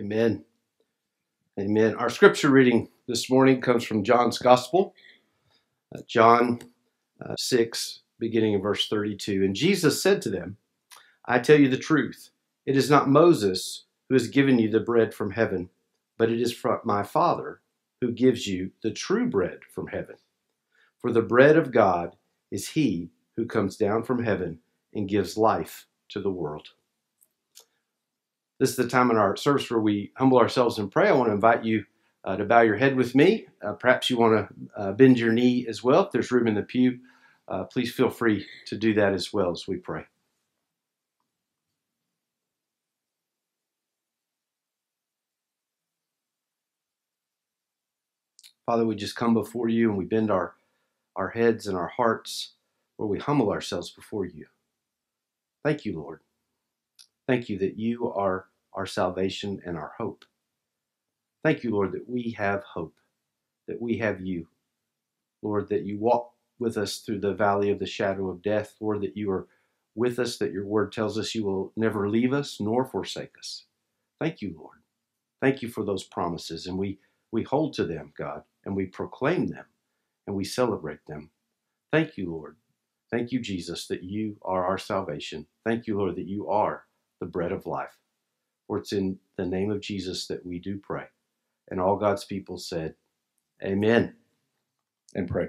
Amen. Amen. Our scripture reading this morning comes from John's Gospel, uh, John uh, 6, beginning in verse 32. And Jesus said to them, I tell you the truth. It is not Moses who has given you the bread from heaven, but it is from my Father who gives you the true bread from heaven. For the bread of God is he who comes down from heaven and gives life to the world. This is the time in our service where we humble ourselves and pray. I want to invite you uh, to bow your head with me. Uh, perhaps you want to uh, bend your knee as well. If there's room in the pew, uh, please feel free to do that as well as we pray. Father, we just come before you and we bend our, our heads and our hearts where we humble ourselves before you. Thank you, Lord. Thank you that you are our salvation and our hope. Thank you, Lord, that we have hope, that we have you. Lord, that you walk with us through the valley of the shadow of death. Lord, that you are with us, that your word tells us you will never leave us nor forsake us. Thank you, Lord. Thank you for those promises. And we, we hold to them, God, and we proclaim them and we celebrate them. Thank you, Lord. Thank you, Jesus, that you are our salvation. Thank you, Lord, that you are the bread of life. For it's in the name of Jesus that we do pray. And all God's people said, Amen. And pray.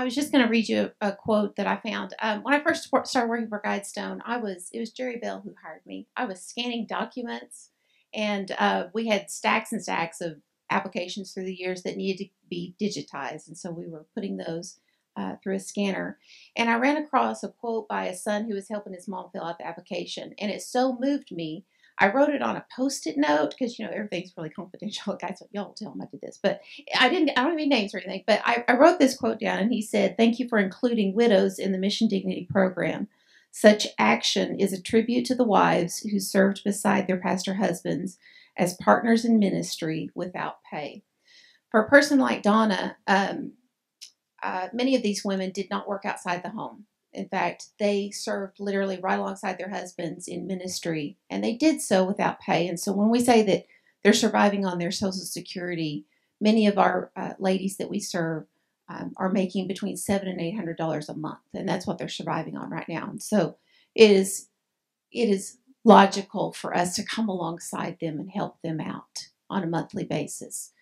I was just going to read you a, a, quote that I found. Um, when I first started working for GuideStone, I was it was Jerry Bell who hired me. I was scanning documents, and uh, we had stacks and stacks of applications through the years that needed to be digitized, and so we were putting those uh, through a scanner. And I ran across a quote by a son who was helping his mom fill out the application, and it so moved me. I wrote it on a post-it note because you know everything's really confidential. Guys, y'all tell him I did this, but I didn't. I don't any names or anything. But I, I wrote this quote down, and he said, "Thank you for including widows in the Mission Dignity program. Such action is a tribute to the wives who served beside their pastor husbands as partners in ministry without pay." For a person like Donna, um, uh, many of these women did not work outside the home. In fact, they served literally right alongside their husbands in ministry, and they did so without pay. And so when we say that they're surviving on their Social Security, many of our uh, ladies that we serve um, are making between seven and eight hundred dollars a month, and that's what they're surviving on right now. And so it is it is logical for us to come alongside them and help them out on a monthly basis.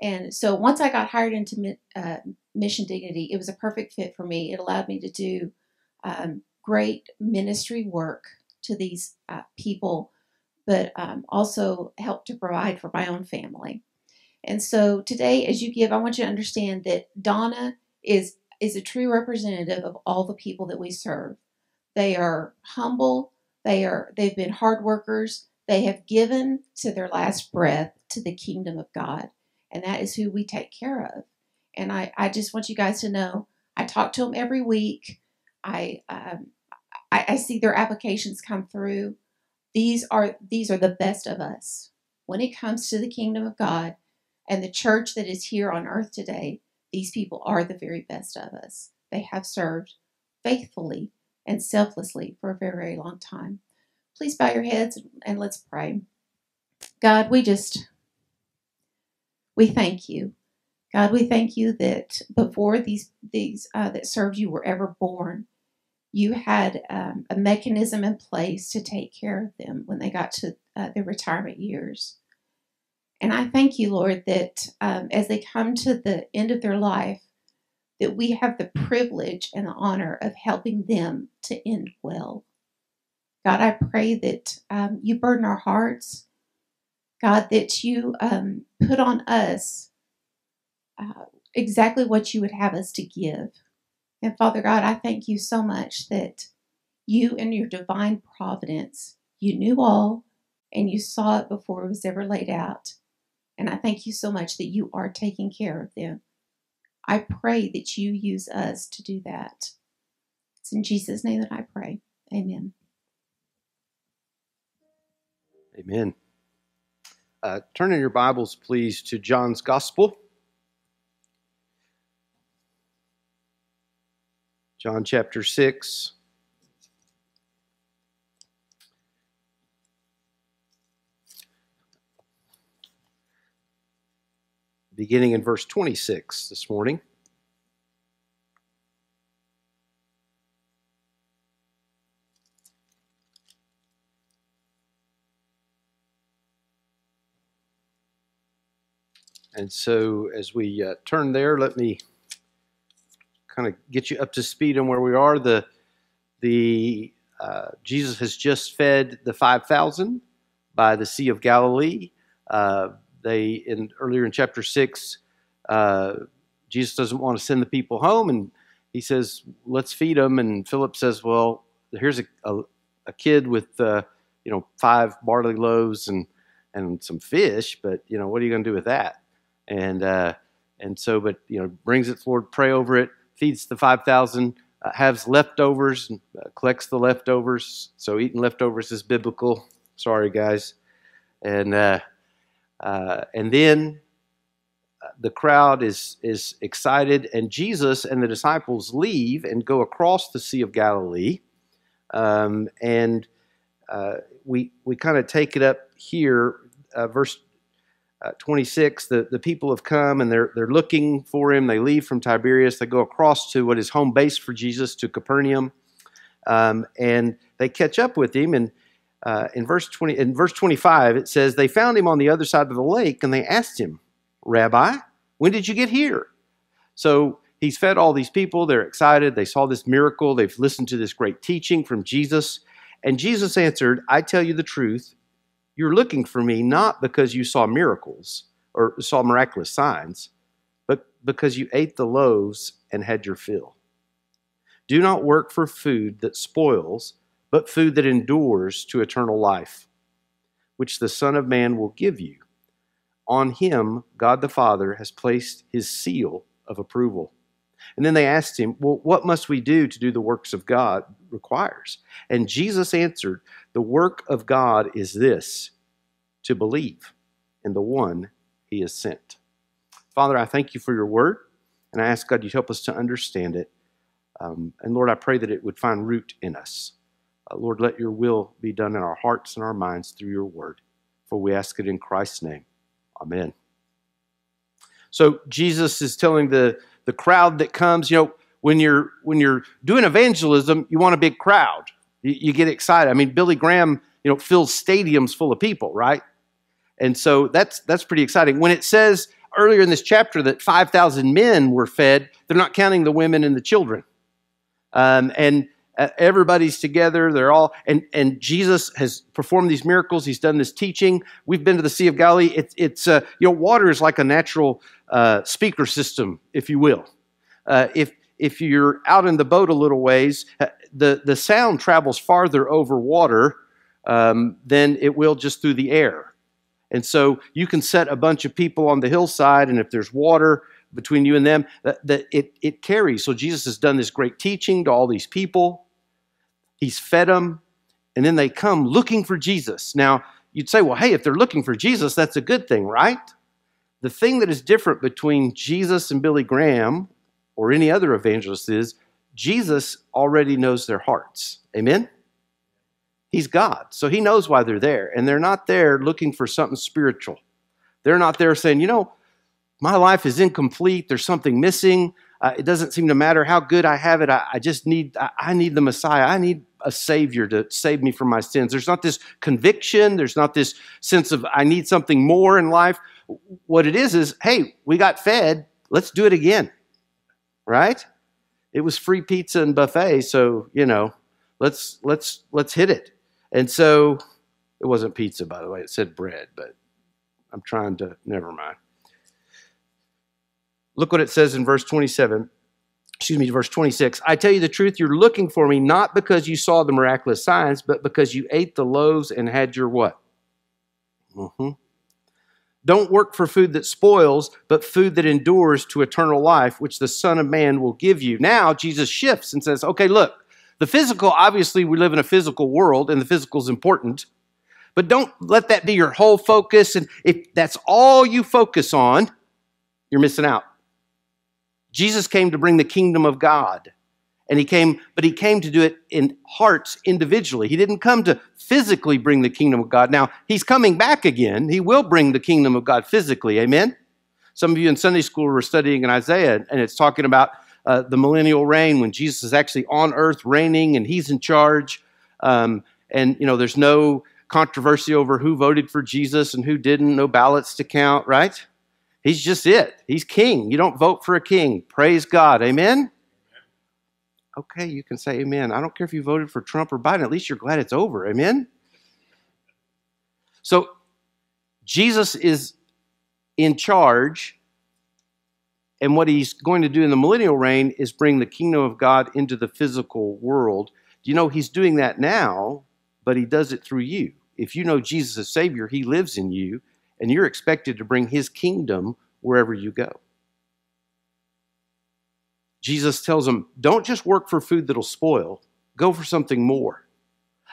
And so once I got hired into uh, Mission Dignity, it was a perfect fit for me. It allowed me to do um, great ministry work to these uh, people, but um, also help to provide for my own family. And so today, as you give, I want you to understand that Donna is is a true representative of all the people that we serve. They are humble. They are they've been hard workers. They have given to their last breath to the kingdom of God and that is who we take care of. And I, I just want you guys to know I talk to them every week. I, um, I, I see their applications come through. These are these are the best of us when it comes to the kingdom of God and the church that is here on earth today. These people are the very best of us. They have served faithfully and selflessly for a very, very long time. Please bow your heads and let's pray. God, we just we thank you. God, we thank you that before these these uh, that served you were ever born, you had um, a mechanism in place to take care of them when they got to uh, their retirement years. And I thank you, Lord, that um, as they come to the end of their life, that we have the privilege and the honor of helping them to end well. God, I pray that um, you burden our hearts God, that you um, put on us uh, exactly what you would have us to give. And Father God, I thank you so much that you and your divine providence, you knew all and you saw it before it was ever laid out. And I thank you so much that you are taking care of them. I pray that you use us to do that. It's in Jesus' name that I pray. Amen. Amen. Uh, turn in your Bibles, please, to John's Gospel. John chapter 6. Beginning in verse 26 this morning. And so, as we uh, turn there, let me kind of get you up to speed on where we are. The the uh, Jesus has just fed the five thousand by the Sea of Galilee. Uh, they in earlier in chapter six, uh, Jesus doesn't want to send the people home, and he says, "Let's feed them." And Philip says, "Well, here's a, a, a kid with uh, you know five barley loaves and and some fish, but you know what are you going to do with that?" And uh, and so, but you know, brings it Lord, pray over it, feeds the five thousand, uh, has leftovers, and, uh, collects the leftovers. So eating leftovers is biblical. Sorry, guys, and uh, uh, and then uh, the crowd is is excited, and Jesus and the disciples leave and go across the Sea of Galilee, um, and we we kind of take it up here, verse uh, 26, the, the people have come and they're, they're looking for him. They leave from Tiberias. They go across to what is home base for Jesus, to Capernaum. Um, and they catch up with him. And uh, in, verse 20, in verse 25, it says, They found him on the other side of the lake and they asked him, Rabbi, when did you get here? So he's fed all these people. They're excited. They saw this miracle. They've listened to this great teaching from Jesus. And Jesus answered, I tell you the truth. You're looking for me not because you saw miracles or saw miraculous signs, but because you ate the loaves and had your fill. Do not work for food that spoils, but food that endures to eternal life, which the Son of Man will give you. On him, God the Father has placed his seal of approval. And then they asked him, Well, what must we do to do the works of God requires? And Jesus answered, The work of God is this to believe in the one he has sent. Father, I thank you for your word, and I ask God you help us to understand it. Um, and Lord, I pray that it would find root in us. Uh, Lord, let your will be done in our hearts and our minds through your word. For we ask it in Christ's name. Amen. So Jesus is telling the the crowd that comes, you know, when you're when you're doing evangelism, you want a big crowd. You, you get excited. I mean, Billy Graham, you know, fills stadiums full of people, right? And so that's that's pretty exciting. When it says earlier in this chapter that 5,000 men were fed, they're not counting the women and the children. Um, and uh, everybody's together. They're all and and Jesus has performed these miracles. He's done this teaching. We've been to the Sea of Galilee. It's it's uh, you know water is like a natural uh, speaker system, if you will. Uh, if if you're out in the boat a little ways, uh, the the sound travels farther over water um, than it will just through the air. And so you can set a bunch of people on the hillside, and if there's water, between you and them that, that it, it carries so jesus has done this great teaching to all these people He's fed them, and then they come looking for Jesus. Now, you'd say, well, hey, if they're looking for Jesus, that's a good thing, right? The thing that is different between Jesus and Billy Graham or any other evangelist is Jesus already knows their hearts. Amen? He's God. So he knows why they're there. And they're not there looking for something spiritual. They're not there saying, you know, my life is incomplete. There's something missing. Uh, it doesn't seem to matter how good I have it. I, I just need, I, I, need the Messiah. I need a Savior to save me from my sins. There's not this conviction. There's not this sense of I need something more in life. What it is is, hey, we got fed. Let's do it again. Right? It was free pizza and buffet, so you know, let's let's let's hit it. And so it wasn't pizza, by the way. It said bread, but I'm trying to. Never mind. Look what it says in verse 27. Excuse me, verse 26. I tell you the truth, you're looking for me not because you saw the miraculous signs, but because you ate the loaves and had your what? Mm-hmm. Don't work for food that spoils, but food that endures to eternal life, which the Son of Man will give you. Now, Jesus shifts and says, okay, look, the physical, obviously, we live in a physical world, and the physical is important. But don't let that be your whole focus. And if that's all you focus on, you're missing out. Jesus came to bring the kingdom of God. And he came, but he came to do it in hearts individually. He didn't come to physically bring the kingdom of God. Now, he's coming back again. He will bring the kingdom of God physically. Amen? Some of you in Sunday school were studying in Isaiah, and it's talking about uh, the millennial reign when Jesus is actually on earth reigning and he's in charge. Um, and, you know, there's no controversy over who voted for Jesus and who didn't, no ballots to count, right? He's just it. He's king. You don't vote for a king. Praise God. Amen? Okay, you can say amen. I don't care if you voted for Trump or Biden. At least you're glad it's over. Amen? So, Jesus is in charge, and what he's going to do in the millennial reign is bring the kingdom of God into the physical world. You know he's doing that now, but he does it through you? If you know Jesus as Savior, he lives in you, and you're expected to bring his kingdom wherever you go. Jesus tells them, don't just work for food that'll spoil, go for something more.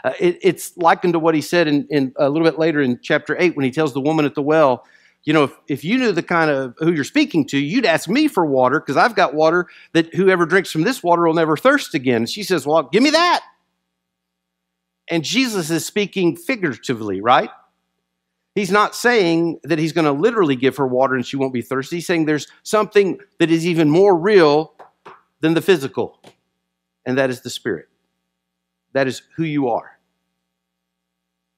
Uh, it, it's likened to what he said in, in, a little bit later in chapter 8 when he tells the woman at the well, you know, if, if you knew the kind of who you're speaking to, you'd ask me for water because I've got water that whoever drinks from this water will never thirst again. She says, Well, give me that. And Jesus is speaking figuratively, right? He's not saying that he's going to literally give her water and she won't be thirsty. He's saying there's something that is even more real than the physical, and that is the spirit. That is who you are.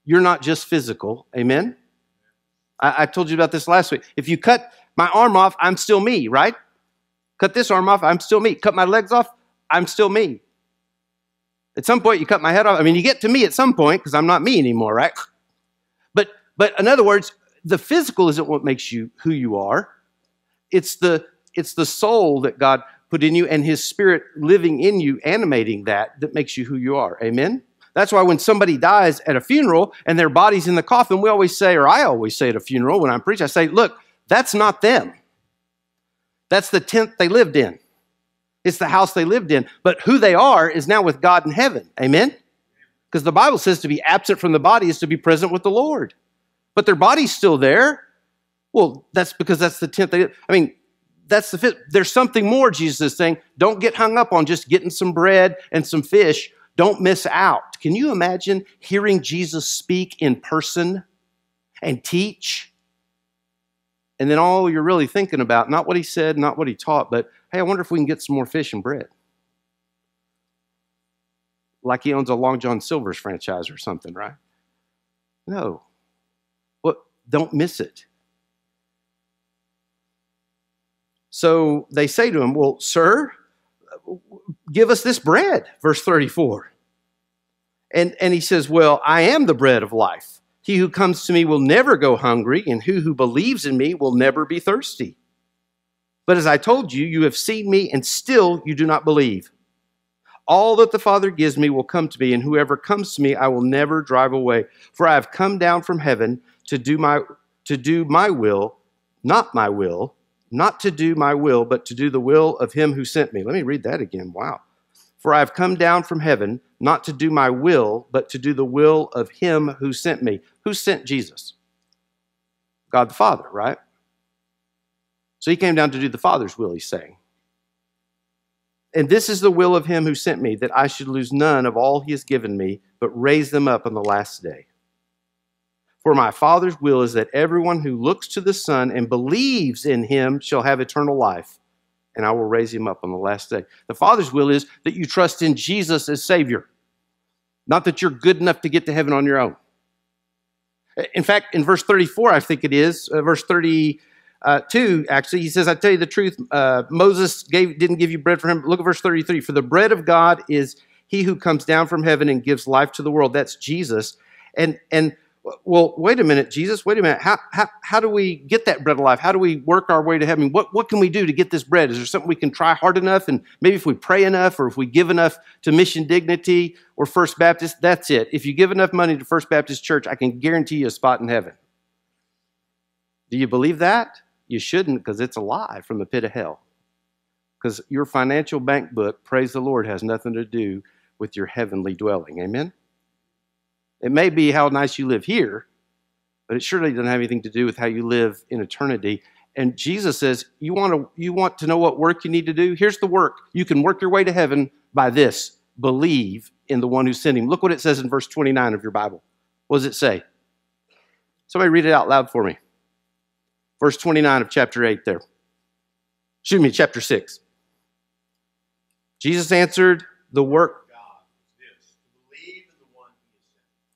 You're not just physical. Amen? I, I told you about this last week. If you cut my arm off, I'm still me, right? Cut this arm off, I'm still me. Cut my legs off, I'm still me. At some point, you cut my head off. I mean, you get to me at some point because I'm not me anymore, right? But, but in other words, the physical isn't what makes you who you are. It's the, it's the soul that God put in you and his spirit living in you, animating that, that makes you who you are. Amen? That's why when somebody dies at a funeral and their body's in the coffin, we always say, or I always say at a funeral when I'm preaching, I say, look, that's not them. That's the tent they lived in. It's the house they lived in. But who they are is now with God in heaven. Amen? Because the Bible says to be absent from the body is to be present with the Lord. But their body's still there. Well, that's because that's the tent they I mean, that's the fit. There's something more, Jesus is saying. Don't get hung up on just getting some bread and some fish. Don't miss out. Can you imagine hearing Jesus speak in person and teach? And then all you're really thinking about, not what he said, not what he taught, but hey, I wonder if we can get some more fish and bread. Like he owns a Long John Silver's franchise or something, right? No. Well, don't miss it. So they say to him, Well, sir, give us this bread, verse 34. And, and he says, Well, I am the bread of life. He who comes to me will never go hungry, and who who believes in me will never be thirsty. But as I told you, you have seen me, and still you do not believe. All that the Father gives me will come to me, and whoever comes to me I will never drive away. For I have come down from heaven to do my to do my will, not my will, not to do my will, but to do the will of him who sent me. Let me read that again. Wow. For I have come down from heaven, not to do my will, but to do the will of him who sent me. Who sent Jesus? God the Father, right? So he came down to do the Father's will, he's saying. And this is the will of him who sent me, that I should lose none of all he has given me, but raise them up on the last day. For my Father's will is that everyone who looks to the Son and believes in him shall have eternal life, and I will raise him up on the last day. The Father's will is that you trust in Jesus as Savior, not that you're good enough to get to heaven on your own. In fact, in verse 34, I think it is, uh, verse 32, actually, he says, I tell you the truth, uh, Moses gave, didn't give you bread for him. Look at verse 33. For the bread of God is he who comes down from heaven and gives life to the world. That's Jesus. And, and well, wait a minute, Jesus, wait a minute. How, how, how do we get that bread alive? How do we work our way to heaven? What, what can we do to get this bread? Is there something we can try hard enough? And maybe if we pray enough or if we give enough to Mission Dignity or First Baptist, that's it. If you give enough money to First Baptist Church, I can guarantee you a spot in heaven. Do you believe that? You shouldn't because it's a lie from the pit of hell. Because your financial bank book, praise the Lord, has nothing to do with your heavenly dwelling. Amen? It may be how nice you live here, but it surely doesn't have anything to do with how you live in eternity. And Jesus says, you want to you want to know what work you need to do? Here's the work. You can work your way to heaven by this. Believe in the one who sent him. Look what it says in verse 29 of your Bible. What does it say? Somebody read it out loud for me. Verse 29 of chapter 8 there. Excuse me, chapter 6. Jesus answered, The work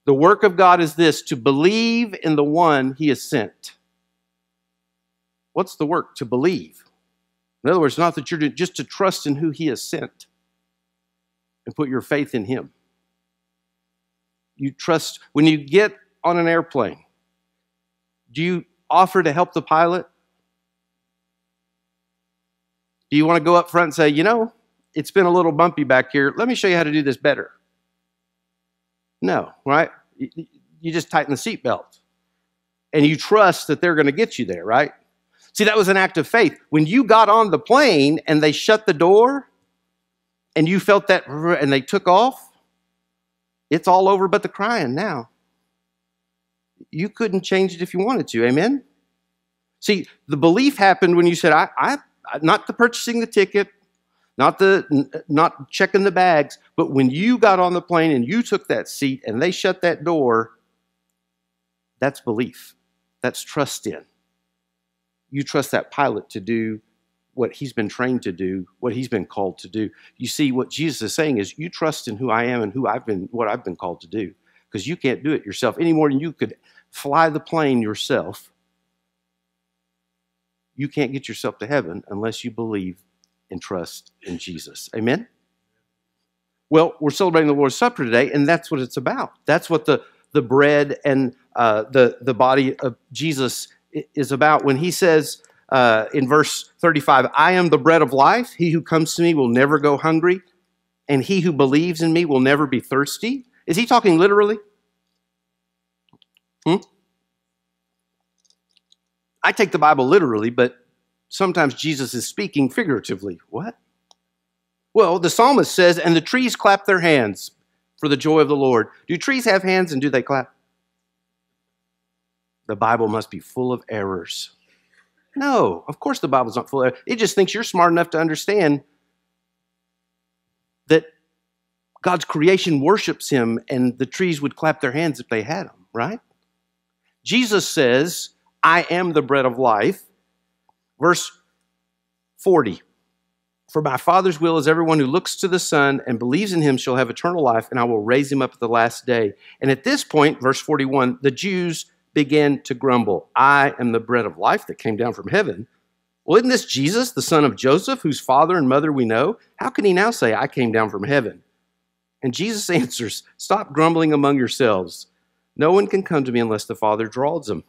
The work of God is this to believe in the one he has sent. What's the work? To believe. In other words, not that you're to, just to trust in who he has sent and put your faith in him. You trust, when you get on an airplane, do you offer to help the pilot? Do you want to go up front and say, you know, it's been a little bumpy back here. Let me show you how to do this better. No, right? You just tighten the seatbelt. And you trust that they're going to get you there, right? See, that was an act of faith. When you got on the plane and they shut the door and you felt that and they took off, it's all over but the crying now. You couldn't change it if you wanted to. Amen? See, the belief happened when you said, I, I, not the purchasing the ticket, not the not checking the bags, but when you got on the plane and you took that seat and they shut that door, that's belief. That's trust in. You trust that pilot to do what he's been trained to do, what he's been called to do. You see, what Jesus is saying is, you trust in who I am and who I've been, what I've been called to do, because you can't do it yourself any more than you could fly the plane yourself. You can't get yourself to heaven unless you believe and trust in Jesus. Amen? Well, we're celebrating the Lord's Supper today, and that's what it's about. That's what the, the bread and uh, the, the body of Jesus is about. When he says uh, in verse 35, I am the bread of life, he who comes to me will never go hungry, and he who believes in me will never be thirsty. Is he talking literally? Hmm? I take the Bible literally, but sometimes Jesus is speaking figuratively. What? Well, the psalmist says, and the trees clap their hands for the joy of the Lord. Do trees have hands and do they clap? The Bible must be full of errors. No, of course the Bible's not full of errors. It just thinks you're smart enough to understand that God's creation worships him and the trees would clap their hands if they had them, right? Jesus says, I am the bread of life. Verse 40 For my Father's will is everyone who looks to the Son and believes in him shall have eternal life, and I will raise him up at the last day. And at this point, verse 41, the Jews began to grumble I am the bread of life that came down from heaven. Well, isn't this Jesus, the son of Joseph, whose father and mother we know? How can he now say, I came down from heaven? And Jesus answers, Stop grumbling among yourselves. No one can come to me unless the Father draws them.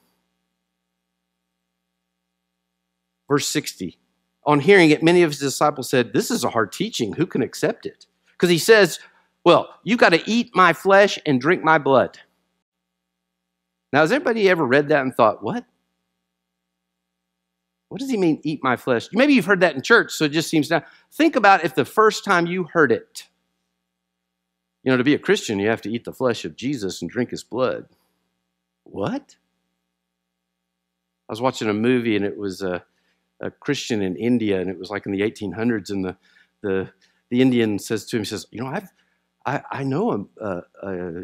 Verse 60. On hearing it, many of his disciples said, This is a hard teaching. Who can accept it? Because he says, Well, you got to eat my flesh and drink my blood. Now, has anybody ever read that and thought, What? What does he mean, eat my flesh? Maybe you've heard that in church, so it just seems now. Think about if the first time you heard it. You know, to be a Christian, you have to eat the flesh of Jesus and drink his blood. What? I was watching a movie and it was a. A Christian in India, and it was like in the 1800s, and the the the Indian says to him, he says, "You know, I've I, I know a, a,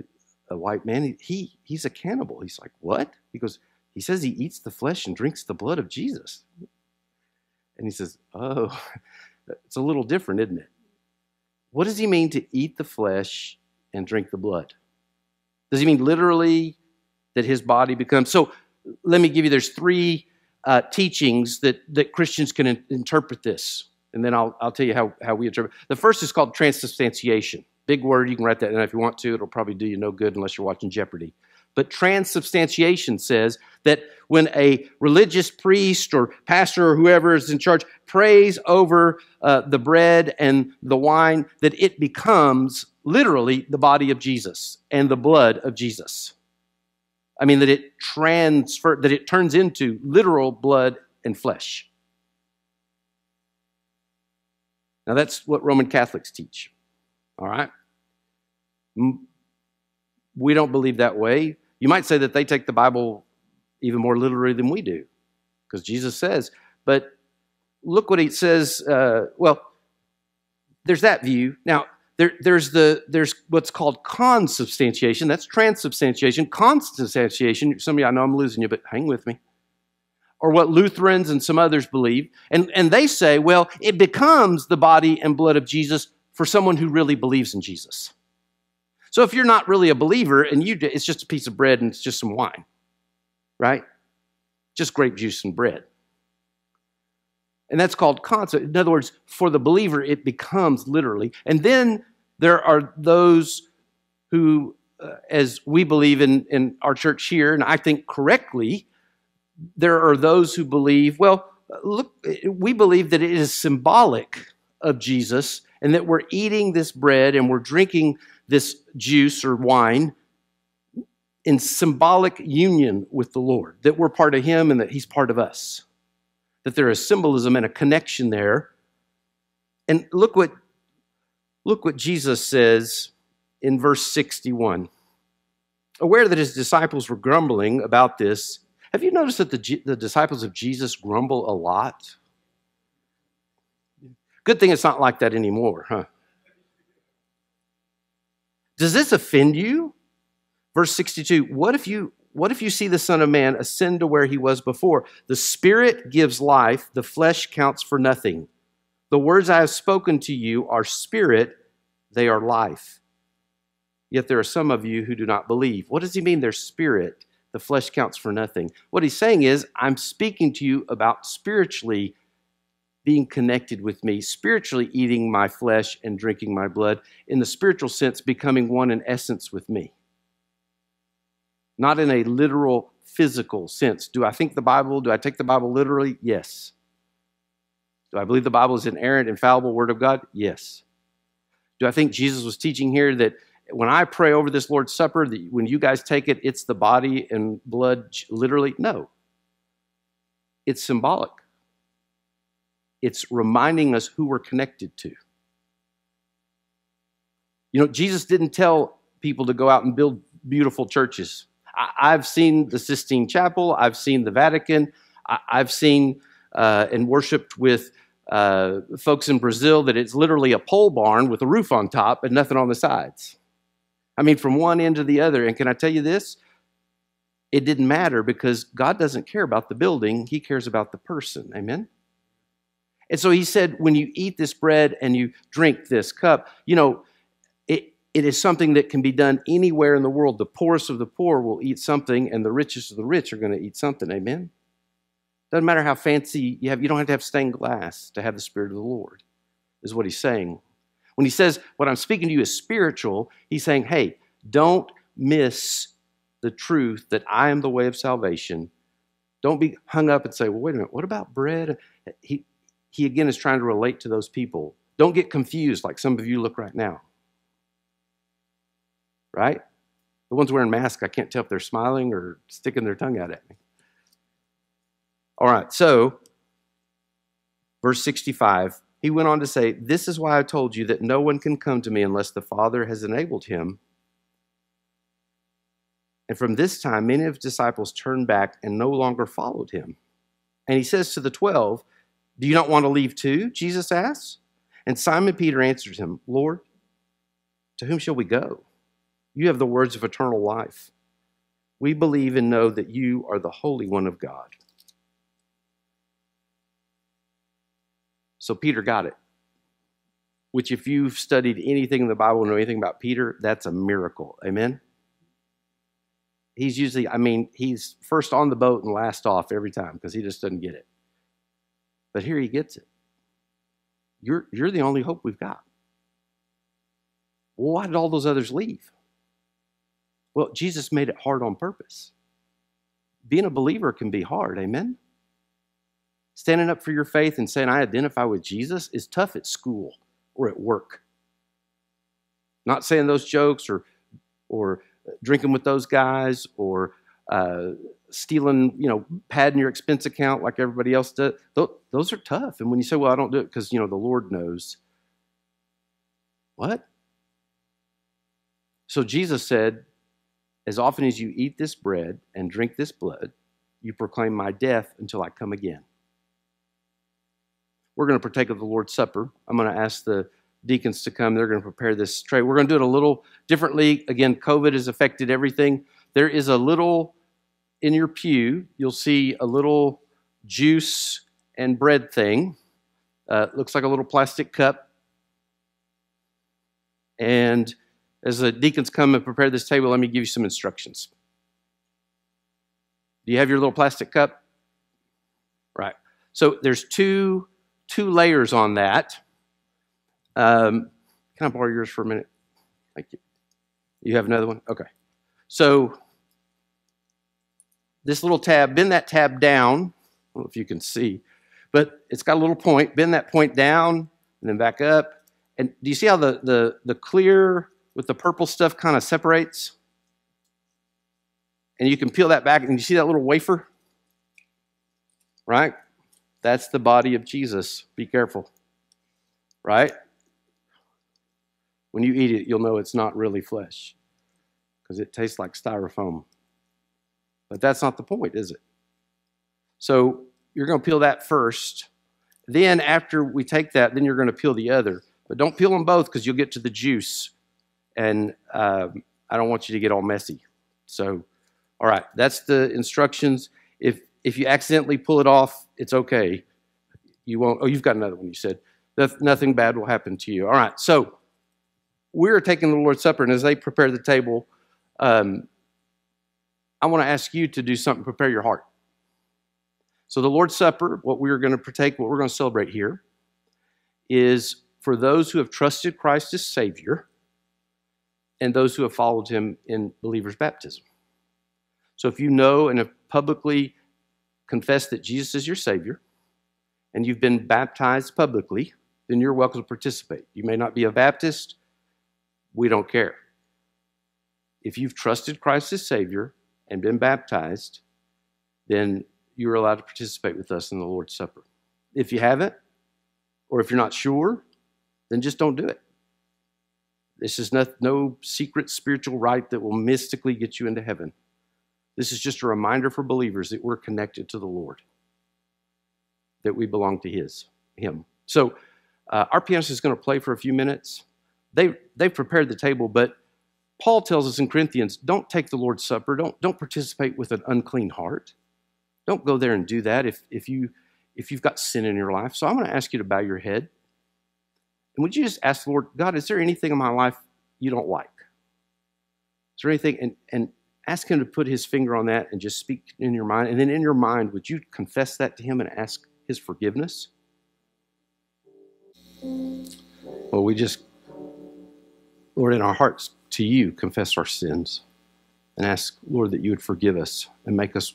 a white man. He he's a cannibal." He's like, "What?" He goes, "He says he eats the flesh and drinks the blood of Jesus." And he says, "Oh, it's a little different, isn't it? What does he mean to eat the flesh and drink the blood? Does he mean literally that his body becomes so?" Let me give you. There's three uh, teachings that, that Christians can in- interpret this. And then I'll, I'll tell you how, how we interpret The first is called transubstantiation. Big word, you can write that down if you want to. It'll probably do you no good unless you're watching Jeopardy. But transubstantiation says that when a religious priest or pastor or whoever is in charge prays over uh, the bread and the wine, that it becomes literally the body of Jesus and the blood of Jesus. I mean, that it transfer, that it turns into literal blood and flesh. Now, that's what Roman Catholics teach. All right? We don't believe that way. You might say that they take the Bible even more literally than we do, because Jesus says, but look what he says. Uh, well, there's that view. Now, there, there's, the, there's what's called consubstantiation. That's transubstantiation. Consubstantiation, some of you, I know I'm losing you, but hang with me. or what Lutherans and some others believe. And, and they say, well, it becomes the body and blood of Jesus for someone who really believes in Jesus. So if you're not really a believer and you it's just a piece of bread and it's just some wine, right? Just grape juice and bread. And that's called concept. In other words, for the believer, it becomes literally. And then there are those who, uh, as we believe in, in our church here, and I think correctly, there are those who believe, well, look, we believe that it is symbolic of Jesus and that we're eating this bread and we're drinking this juice or wine in symbolic union with the Lord, that we're part of Him and that He's part of us, that there is symbolism and a connection there. And look what, look what Jesus says in verse 61. Aware that his disciples were grumbling about this, have you noticed that the, the disciples of Jesus grumble a lot? Good thing it's not like that anymore, huh? Does this offend you? Verse 62 What if you what if you see the Son of Man ascend to where he was before? The Spirit gives life, the flesh counts for nothing. The words I have spoken to you are spirit, they are life. Yet there are some of you who do not believe. What does he mean? They're spirit, the flesh counts for nothing. What he's saying is, I'm speaking to you about spiritually being connected with me, spiritually eating my flesh and drinking my blood, in the spiritual sense, becoming one in essence with me. Not in a literal, physical sense. Do I think the Bible, do I take the Bible literally? Yes. Do I believe the Bible is inerrant, infallible Word of God? Yes. Do I think Jesus was teaching here that when I pray over this Lord's Supper, that when you guys take it, it's the body and blood literally? No. It's symbolic. It's reminding us who we're connected to. You know, Jesus didn't tell people to go out and build beautiful churches. I, have seen the Sistine Chapel, I've seen the Vatican, I, have seen uh, and worshiped with uh, folks in Brazil that it's literally a pole barn with a roof on top and nothing on the sides. I mean, from one end to the other. And can I tell you this? It didn't matter because God doesn't care about the building, He cares about the person. Amen? And so he said, when you eat this bread and you drink this cup, you know, it, it is something that can be done anywhere in the world. The poorest of the poor will eat something, and the richest of the rich are going to eat something. Amen? Doesn't matter how fancy you have, you don't have to have stained glass to have the Spirit of the Lord, is what he's saying. When he says, What I'm speaking to you is spiritual, he's saying, Hey, don't miss the truth that I am the way of salvation. Don't be hung up and say, Well, wait a minute, what about bread? He, he again is trying to relate to those people. Don't get confused like some of you look right now. Right? The ones wearing masks, I can't tell if they're smiling or sticking their tongue out at me. All right, so verse 65, he went on to say, This is why I told you that no one can come to me unless the Father has enabled him. And from this time, many of his disciples turned back and no longer followed him. And he says to the twelve, do you not want to leave too? Jesus asks. And Simon Peter answered him, Lord, to whom shall we go? You have the words of eternal life. We believe and know that you are the Holy One of God. So Peter got it. Which, if you've studied anything in the Bible, know anything about Peter, that's a miracle. Amen? He's usually, I mean, he's first on the boat and last off every time because he just doesn't get it. But here he gets it. You're, you're the only hope we've got. Well, why did all those others leave? Well, Jesus made it hard on purpose. Being a believer can be hard, amen? Standing up for your faith and saying, I identify with Jesus, is tough at school or at work. Not saying those jokes or, or drinking with those guys or uh, stealing, you know, padding your expense account like everybody else does. Those are tough. And when you say, well, I don't do it because, you know, the Lord knows. What? So Jesus said, as often as you eat this bread and drink this blood, you proclaim my death until I come again. We're going to partake of the Lord's Supper. I'm going to ask the deacons to come. They're going to prepare this tray. We're going to do it a little differently. Again, COVID has affected everything. There is a little in your pew, you'll see a little juice and bread thing. Uh, looks like a little plastic cup. And as the deacons come and prepare this table, let me give you some instructions. Do you have your little plastic cup? Right. So there's two two layers on that. Um, can I borrow yours for a minute? Thank you. You have another one? Okay. So this little tab, bend that tab down. I don't know if you can see, but it's got a little point. Bend that point down and then back up. And do you see how the, the, the clear with the purple stuff kind of separates? And you can peel that back and you see that little wafer? Right? That's the body of Jesus. Be careful. Right? When you eat it, you'll know it's not really flesh because it tastes like styrofoam. But that's not the point, is it? So you're going to peel that first. Then, after we take that, then you're going to peel the other. But don't peel them both because you'll get to the juice. And um, I don't want you to get all messy. So, all right, that's the instructions. If if you accidentally pull it off, it's okay. You won't. Oh, you've got another one. You said nothing bad will happen to you. All right. So we're taking the Lord's Supper, and as they prepare the table, um, I want to ask you to do something. Prepare your heart. So the Lord's Supper, what we're going to partake, what we're going to celebrate here, is for those who have trusted Christ as Savior and those who have followed Him in believers' baptism. So if you know and have publicly confessed that Jesus is your Savior, and you've been baptized publicly, then you're welcome to participate. You may not be a Baptist, we don't care. If you've trusted Christ as Savior and been baptized, then you're allowed to participate with us in the Lord's Supper. If you haven't, or if you're not sure, then just don't do it. This is not, no secret spiritual rite that will mystically get you into heaven. This is just a reminder for believers that we're connected to the Lord, that we belong to His, Him. So, uh, our pianist is going to play for a few minutes. They, they've prepared the table, but Paul tells us in Corinthians don't take the Lord's Supper, don't, don't participate with an unclean heart. Don't go there and do that if, if, you, if you've got sin in your life. So, I'm going to ask you to bow your head. And would you just ask the Lord, God, is there anything in my life you don't like? Is there anything? And, and ask him to put his finger on that and just speak in your mind. And then in your mind, would you confess that to him and ask his forgiveness? Well, we just, Lord, in our hearts to you, confess our sins and ask, Lord, that you would forgive us and make us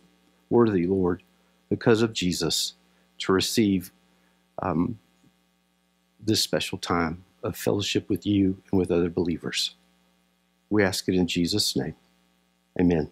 worthy, Lord, because of Jesus, to receive um, this special time of fellowship with you and with other believers. We ask it in Jesus' name. Amen.